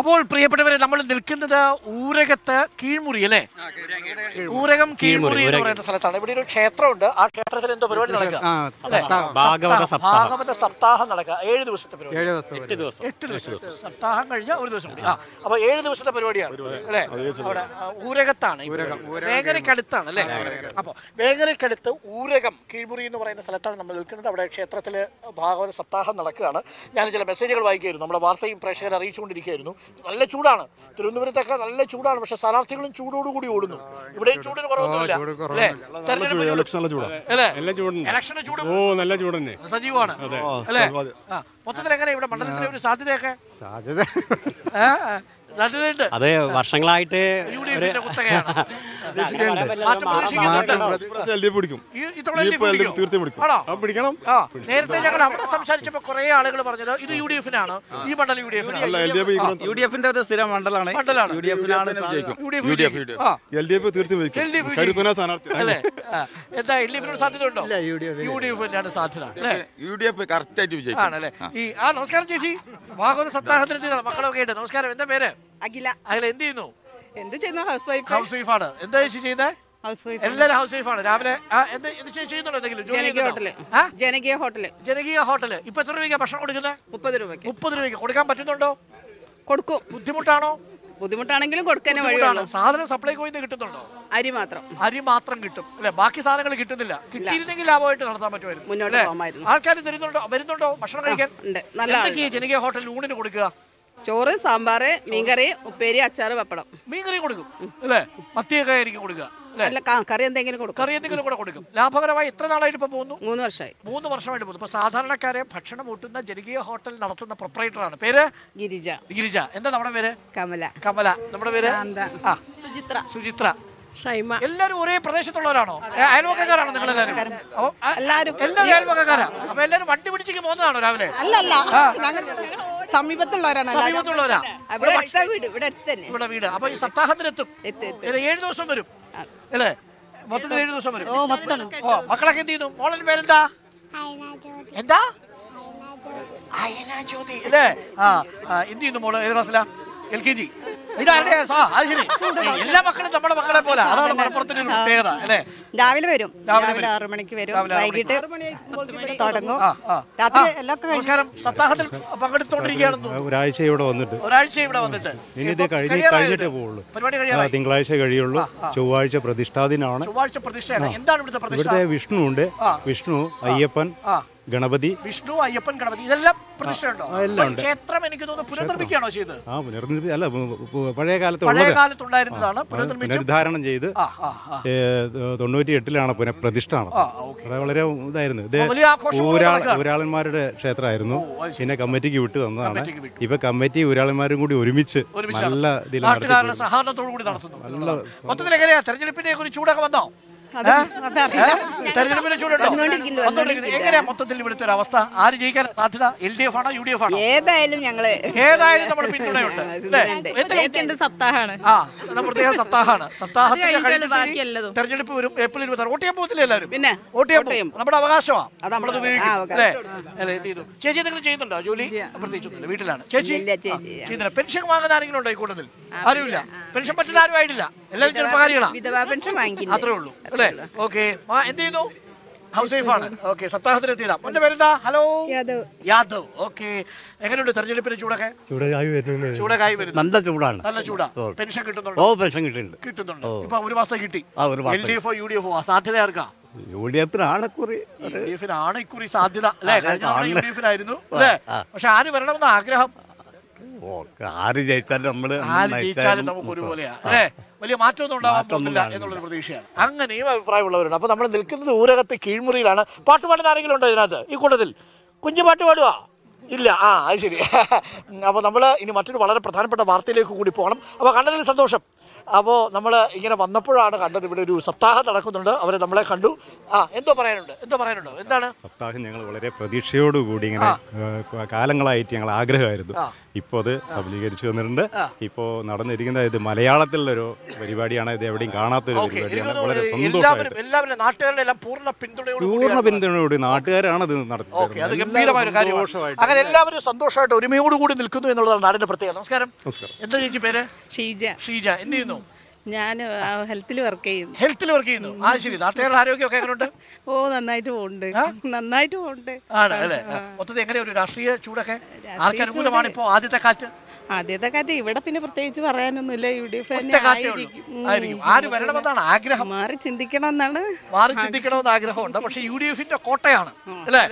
അപ്പോൾ പ്രിയപ്പെട്ടവരെ നമ്മൾ നിൽക്കുന്നത് ഊരകത്ത് കീഴ്മുറി അല്ലേ ഊരകം കീഴ്മുറി എന്ന് പറയുന്ന സ്ഥലത്താണ്. ഇവിടെ ഒരു ക്ഷേത്രമുണ്ട്. ആ ക്ഷേത്രത്തിൽ എന്തോ പരിപാടി നടക്കുക. ഭാഗവത സപ്താഹം. ഭാഗവത സപ്താഹം നടക്കുക. ഏഴ് ദിവസത്തെ പരിപാടി. എട്ട് ദിവസം. എട്ട് ദിവസം. സപ്താഹം കഴിഞ്ഞ ഒരു ദിവസം കൂടി. ആ അപ്പൊ ഏഴ് ദിവസത്തെ പരിപാടിയാണ്. അല്ലേ? അവിടെ ഊരകത്താണ്. വേങ്ങരക്കടുത്താണ് അല്ലേ? അപ്പൊ വേങ്ങരക്കടുത്ത് ഊരകം കീഴ്മുറി എന്ന് പറയുന്ന സ്ഥലത്താണ് നമ്മൾ നിൽക്കുന്നത്. അവിടെ ക്ഷേത്രത്തിൽ ഭാഗവത സപ്താഹം നടക്കുകയാണ്. ഞാൻ ചില മെസ്സേജുകൾ വായിക്കുകയായിരുന്നു. നമ്മുടെ വാർത്തയും പ്രേക്ഷകരെ അറിയിച്ചുകൊണ്ടിരിക്കുകയായിരുന്നു. നല്ല ചൂടാണ്. തിരുവനന്തപുരത്തൊക്കെ നല്ല ചൂടാണ്. പക്ഷെ സ്ഥാനാർത്ഥികളും ചൂടോടുകൂടി ഓടുന്നു. ഇവിടെയും ചൂടിന് കുറവൊന്നുമില്ല. അല്ലേ? തെരഞ്ഞെടുപ്പ് ചൂട്. ഇലക്ഷൻ നല്ല ചൂടാ. അല്ലേ? നല്ല ചൂടുണ്ട്. ഇലക്ഷന് ചൂട്. ഓ നല്ല ചൂടന്നെ സജീവമാണ് അല്ലേ? ആ മൊത്തത്തിൽ എങ്ങനെ ഇവിടെ മണ്ഡലത്തിലെ ഒരു സാധ്യതയൊക്കെ? സാധ്യത. അതെ സാധ്യതയുണ്ട്. അത് വർഷങ്ങളായിട്ട് പിടിക്കണം. നേരത്തെ ഞങ്ങൾ അവിടെ സംസാരിച്ചപ്പോ കുറെ ആളുകൾ പറഞ്ഞത് ഇത് യു ഡി എഫിനാണ് ഈ മണ്ഡലം U D F U D എഫിന്റെ ഒരു സ്ഥിരം മണ്ഡലമാണ് മണ്ഡലാണ്. യു ഡി എഫിനാണ് എൽ ഡി എഫ് തീർച്ചയായും അല്ലേ? എന്താ എൽ ഡി എഫിനോട് സാധ്യത ഉണ്ടോ? യു ഡി എഫ് എഫിനാണ് സാധ്യത അല്ലേ? യു ഡി എഫ് കറക്റ്റ് ആയിട്ട് വിജയിക്കും. ആണല്ലേ? ഈ ആ നമസ്കാരം ചേച്ചി. സപ്താഹത്തിന് എത്തിയതാണ്. മക്കളൊക്കെ ഉണ്ട്. നമസ്കാരം. എന്താ പേര്? അഖില. അഖില എന്ത് ചെയ്യുന്നു? എന്ത് ചെയ്യുന്നു? ഹൗസ് വൈഫ് ഹൗസ് വൈഫാണ് എന്താ ചേച്ചി ചെയ്യുന്നത് എല്ലാവരും ഹൗസ് വൈഫാണ് രാവിലെ ജനകീയ? ഹോട്ടൽ. ജനകീയ ഹോട്ടൽ. ഇപ്പൊ എത്ര രൂപയ്ക്ക് ഭക്ഷണം കൊടുക്കുന്നത് മുപ്പത് രൂപയ്ക്ക്. മുപ്പത് രൂപയ്ക്ക്. കൊടുക്കാൻ പറ്റുന്നുണ്ടോ? കൊടുക്കും. ബുദ്ധിമുട്ടാണോ? ബുദ്ധിമുട്ടാണെങ്കിലും കൊടുക്കാനേ വഴിയുള്ളൂ. സാധനം സപ്ലൈകോയിൽ നിന്ന് കിട്ടുന്നുണ്ടോ? അരി മാത്രം. അരി മാത്രം കിട്ടും. അല്ലെ? ബാക്കി സാധനങ്ങൾ കിട്ടുന്നില്ല. കിട്ടിയിരുന്നെങ്കിൽ ലാഭമായിട്ട് നടത്താൻ പറ്റുമായിരുന്നു. ആൾക്കാർ തരുന്നുണ്ടോ? വരുന്നുണ്ടോ? ഭക്ഷണം കഴിക്കാൻ? ജനകീയ ഹോട്ടൽ ഊണിന് കൊടുക്കുക? ചോറ് സാമ്പാറ് മീൻകറി ഉപ്പേരി അച്ചാറ് പപ്പടം. മീൻകറി കൊടുക്കും. അല്ലേ? മത്തിയൊക്കെ ആയിരിക്കും കൊടുക്കുക. അല്ലേ? ക- കറി എന്തെങ്കിലും കൊടുക്കും. കറി എന്തെങ്കിലും കൂടെ കൊടുക്കും. ലാഭകരമായി എത്ര നാളായിട്ട് ഇപ്പൊ പോകുന്നു? മൂന്ന് വർഷമായി. മൂന്ന് വർഷമായിട്ട് പോകുന്നു. ഇപ്പൊ സാധാരണക്കാരെ ഭക്ഷണം ഊട്ടുന്ന ജനകീയ ഹോട്ടൽ നടത്തുന്ന പ്രൊപ്പറേറ്ററാണ്. പേര്? ഗിരിജ. ഗിരിജ. എന്താ നമ്മുടെ പേര്? കമല. കമല. നമ്മുടെ പേര്. ആ. സുചിത്ര. സുചിത്ര. ഷൈമ. എല്ലാരും ഒരേ പ്രദേശത്തുള്ളവരാണോ? ഏ, അയൽവക്കക്കാരാണോ നിങ്ങൾ എല്ലാരും അപ്പൊ, എല്ലാരും. എല്ലാവരും അയൽവക്കക്കാരാ. അപ്പൊ എല്ലാരും വണ്ടി പിടിച്ചേക്ക് പോകുന്നതാണോ രാവിലെ? അല്ലല്ല. ഞങ്ങൾ സമീപത്തുള്ളവരാണ്. സമീപത്തുള്ളവരാ? ഇവിടെ വീട് ഇവിടെ അടുത്ത് ഇവിടെ വീട്. അപ്പൊ ഈ സപ്താഹത്തിലെത്തും. ഏഴ് ദിവസം വരും. അല്ലേ? മൊത്തത്തിൽ ഏഴു ദിവസം വരും. ഓ മക്കളൊക്കെ എന്ത് ചെയ്യുന്നു? മോളിന്റെ പേരെന്താ? എന്താ? അയന ജ്യോതി. അല്ലേ? ആ ആ, എന്ത് ചെയ്യുന്നു മോൾ? ഏത് ക്ലാസ്സിലാ? L K G. ഇതാരുടെ ആ അത് ശരി. എല്ലാ മക്കളും നമ്മുടെ മക്കളെ പോലെ. അതാണ് മലപ്പുറത്തിന്റെ ഒരു പ്രത്യേകത അല്ലേ? രാവിലെ വരും. രാവിലെ ആറു മണിക്ക് വരും. വൈകിട്ട് തുടങ്ങും. രാത്രി നമസ്കാരം. സപ്താഹത്തിൽ പങ്കെടുത്തോണ്ടിരിക്കുകയാണെന്ന് ഒരാഴ്ച ഇവിടെ വന്നിട്ട്. ഒരാഴ്ച ഇവിടെ വന്നിട്ട്. ഇനി ഇത് കഴിഞ്ഞ് കഴിഞ്ഞിട്ടേ പോവുള്ളൂ. പരിപാടി തിങ്കളാഴ്ച കഴിയുള്ളൂ. ചൊവ്വാഴ്ച പ്രതിഷ്ഠാദിനാണ്. ചൊവ്വാഴ്ച പ്രതിഷ്ഠയാണ്. എന്താണ് ഇവിടുത്തെ പ്രതിഷ്ഠ? ഇവിടുത്തെ വിഷ്ണു ഉണ്ട് വിഷ്ണു അയ്യപ്പൻ ആ. ഗണപതി. വിഷ്ണു അയ്യപ്പൻ ഗണപതി ഇതെല്ലാം പ്രതിഷ്ഠയുണ്ടോ? ആ, എല്ലാം ഉണ്ട്. ക്ഷേത്രം എനിക്ക് തോന്നുന്നു പുനർനിർമ്മിക്കുകയാണോ ചെയ്തത്? ആ പുനർനിർമ്മി അല്ല പഴയ കാലത്ത് പഴയ കാലത്തുണ്ടായിരുന്നതാണ് പുനർനിർമ്മിച്ചു. പുനരുദ്ധാരണം ചെയ്ത് തൊണ്ണൂറ്റി എട്ടിലാണ് പുനഃപ്രതിഷ്ഠ. അത് വളരെ ഇതായിരുന്നു. ഇത് ഊരാൾ ഊരാളന്മാരുടെ ക്ഷേത്രമായിരുന്നു. പിന്നെ കമ്മിറ്റിക്ക് വിട്ടു തന്നതാണ്. ഇപ്പൊ കമ്മിറ്റി ഊരാളന്മാരും കൂടി ഒരുമിച്ച് നല്ല മൊത്തത്തിൽ എങ്ങനെയാ തെരഞ്ഞെടുപ്പിനെ കുറിച്ച് ചൂടൊക്കെ വന്നോ? തെരഞ്ഞെടുപ്പിന് ചൂടുണ്ടോ. എങ്ങനെയാ മൊത്തത്തിൽ ഇവിടുത്തെ ഒരു അവസ്ഥ? ആര് ജയിക്കാൻ സാധ്യത? എൽ ഡി എഫ് ആണോ യു ഡി എഫ് ആണോ? ഏതായാലും ഞങ്ങൾ ഏതായാലും നമ്മുടെ പിന്തുണയുണ്ട് സപ്താഹാണ്. ആ പ്രത്യേക സപ്താഹമാണ് സപ്താഹത്തിന്റെ. തെരഞ്ഞെടുപ്പ് വരും ഏപ്രിൽ ഇരുപത്തി വോട്ട് ചെയ്യാൻ പോകത്തില്ല എല്ലാവരും? പിന്നെ, വോട്ട് ചെയ്യാൻ പോകും. നമ്മുടെ അവകാശമാണ്. അത് നമ്മളത് ഉപയോഗിക്കും അല്ലേ? അല്ലേ, എന്ത് ചേച്ചി എന്തെങ്കിലും ചെയ്യുന്നുണ്ടോ? ജോലി? പ്രത്യേകിച്ചൊന്നുമില്ല വീട്ടിലാണ്. ചേച്ചി? ഇല്ല, ചേച്ചി. ആ, ചെയ്യുന്നില്ല. പെൻഷൻ വാങ്ങുന്ന ആരെങ്കിലും ഉണ്ടോ ഈ കൂട്ടത്തിൽ? ആരുമില്ല. പെൻഷൻ പറ്റുന്ന ആരും ആയിട്ടില്ല. എല്ലാവരും ചെറുപ്പക്കാരികളാണ് വിധവാ പെൻഷൻ വാങ്ങിക്കുന്നു അത്രേ ഉള്ളൂ. അല്ലേ? ഓക്കെ. എന്ത് ചെയ്യുന്നു? ഹൗസ് വൈഫാണ് ഓക്കെ സപ്താഹത്തിന് എത്തിയതാ എന്റെ പേരെന്താ? ഹലോ. യാദവ്. യാദവ്. ഓക്കെ. എങ്ങനെയുണ്ട് തെരഞ്ഞെടുപ്പിന് ചൂടൊക്കെ? ചൂടായി വരുന്നു ചൂടായി വരുന്നു നല്ല ചൂടാണ്. നല്ല ചൂടാ. പെൻഷൻ കിട്ടുന്നുണ്ടോ? ഓ പെൻഷൻ കിട്ടുന്നുണ്ട്. കിട്ടുന്നുണ്ട്. ഇപ്പൊ ഒരു മാസം കിട്ടി. എൽ ഡി എഫോ യു ഡി എഫോ സാധ്യത ആർക്കാ? യു ഡി എഫിനാണ് കുറി യു ഡി എഫിനാണ് ഇക്കുറി സാധ്യത അല്ലെ? കഴിഞ്ഞ യു ഡി എഫിനായിരുന്നു അല്ലേ? പക്ഷെ ആര് വരണമെന്ന് ആഗ്രഹം? ആര് ജയിച്ചാലും നമ്മൾ ആര് ജയിച്ചാലും നമുക്ക് ഒരുപോലെയാ. അല്ലേ? വലിയ മാറ്റമൊന്നും ഉണ്ടാവാൻ പോകുന്നില്ല. എന്നുള്ളൊരു പ്രതീക്ഷയാണ്. അങ്ങനെയും അഭിപ്രായമുള്ളവരുണ്ട്. അപ്പൊ നമ്മൾ നിൽക്കുന്നത് ഊരകത്ത് കീഴ്മുറിയിലാണ് പാട്ട് പാടുന്ന ആരെങ്കിലും ഉണ്ടോ ഇതിനകത്ത്? ഈ കൂട്ടത്തിൽ? കുഞ്ഞു പാട്ട് പാടുവാ? ഇല്ല. ആ അത് ശരി. അപ്പോൾ നമ്മൾ ഇനി മറ്റൊരു വളരെ പ്രധാനപ്പെട്ട വാർത്തയിലേക്ക് കൂടി പോകണം. അപ്പോൾ കണ്ടതിൽ സന്തോഷം. അപ്പോൾ നമ്മൾ ഇങ്ങനെ വന്നപ്പോഴാണ് കണ്ടത് ഇവിടെ ഒരു സപ്താഹം നടക്കുന്നുണ്ട്. അവരെ നമ്മളെ കണ്ടു. ആ എന്തോ പറയാനുണ്ട്? എന്തോ പറയാനുണ്ടോ? എന്താണ്? സപ്താഹം ഞങ്ങൾ വളരെ പ്രതീക്ഷയോടുകൂടി ഇങ്ങനെ കാലങ്ങളായിട്ട് ഞങ്ങൾ ആഗ്രഹമായിരുന്നു. ഇപ്പോൾ അത് സബലീകരിച്ചു തന്നിട്ടുണ്ട്. ഇപ്പോൾ നടന്നിരിക്കുന്ന ഇത് മലയാളത്തിലുള്ള ഒരു പരിപാടിയാണ്. ഇത് എവിടെയും കാണാത്തൊരു പരിപാടിയാണ്. വളരെ സന്തോഷം എല്ലാവരും സന്തോഷമായിട്ട്. എല്ലാവരും നാട്ടുകാരുടെ എല്ലാം പൂർണ പിന്തുണയോട് പൂർണ കൂടിയാണ് പിന്തുണയോട് നാട്ടുകാരാണ് ഇത് നടത്തുന്നത് ഗംഭീരമായ ഒരു കാര്യമാണ്. അങ്ങനെ എല്ലാവരും സന്തോഷമായിട്ട് ഒരുമയോടുകൂടി നിൽക്കുന്നു എന്നുള്ളതാണ് നാടിന്റെ പ്രത്യേകത. നമസ്കാരം. നമസ്കാരം. എന്താ ചേച്ചി പേര്? ഷീജ. ഷീജ. എന്ത് ചെയ്യുന്നു? ഞാൻ ഹെൽത്തിൽ വർക്ക് ചെയ്യുന്നു. ഹെൽത്തിൽ വർക്ക് ചെയ്യുന്നു. ആ ശരി. നാട്ടുകാരുടെ ആരോഗ്യമൊക്കെ എങ്ങനെയുണ്ട്? ഓ നന്നായിട്ട് പോകുന്നുണ്ട് നന്നായിട്ട് പോകുന്നുണ്ട് ആണ് അല്ലേ? മൊത്തത്തിൽ എങ്ങനെ ഒരു രാഷ്ട്രീയ ചൂടൊക്കെ? ആർക്കനുകൂലമാണ് ഇപ്പോൾ ഇപ്പോ ആദ്യത്തെ കാറ്റ്? ആദ്യത്തെ കാറ്റ് ഇവിടെ പിന്നെ പ്രത്യേകിച്ച് പറയാനൊന്നുമില്ല. യു ഡി എഫ് ആര് വരണമെന്നാണ് ആഗ്രഹം. മാറി ചിന്തിക്കണം എന്നാണ് മാറി ചിന്തിക്കണമെന്ന് ആഗ്രഹമുണ്ട്. പക്ഷെ യു ഡി എഫിന്റെ കോട്ടയാണ്. അല്ലേ?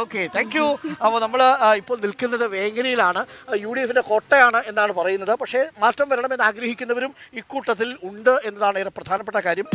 ഓക്കെ താങ്ക് യു അപ്പോൾ നമ്മൾ ഇപ്പോൾ നിൽക്കുന്നത് വേങ്ങരയിലാണ്. യു ഡി എഫിന്റെ കോട്ടയാണ് എന്നാണ് പറയുന്നത്. പക്ഷേ മാറ്റം വരണമെന്ന് ആഗ്രഹിക്കുന്നവരും ഇക്കൂട്ടത്തിൽ ഉണ്ട് എന്നതാണ് ഏറെ പ്രധാനപ്പെട്ട കാര്യം.